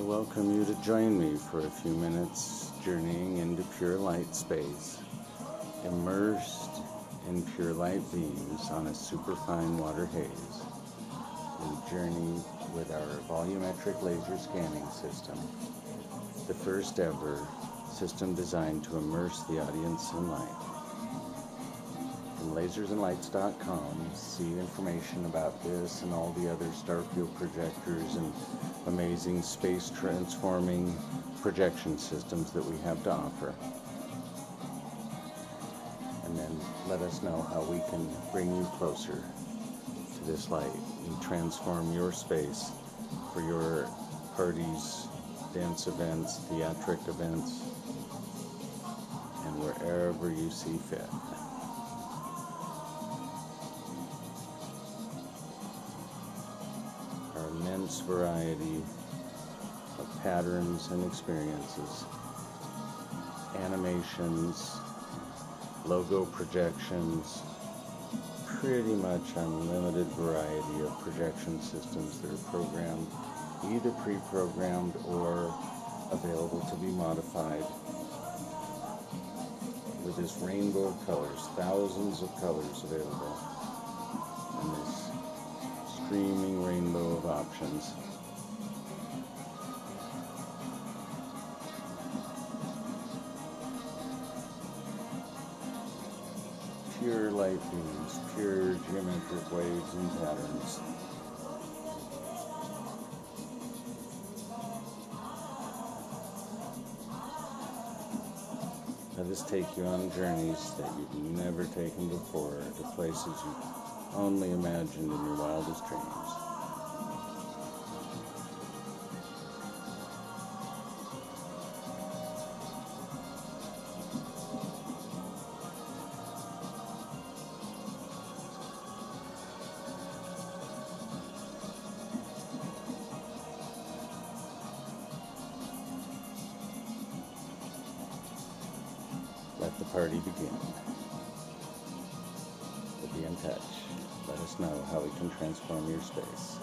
I welcome you to join me for a few minutes journeying into pure light space, immersed in pure light beams on a superfine water haze. We journey with our volumetric laser scanning system, the first ever system designed to immerse the audience in light. Lasersandlights.com, see information about this and all the other starfield projectors and amazing space transforming projection systems that we have to offer. And then let us know how we can bring you closer to this light and transform your space for your parties, dance events, theatric events, and wherever you see fit. Immense variety of patterns and experiences, animations, logo projections, pretty much unlimited variety of projection systems that are programmed, either pre-programmed or available to be modified with this rainbow of colors, thousands of colors available, this streaming rainbow of options. Pure light beams, pure geometric waves and patterns. Let us take you on journeys that you've never taken before to places you only imagined in your wildest dreams. Let the party begin. We'll be in touch. Let us know how we can transform your space.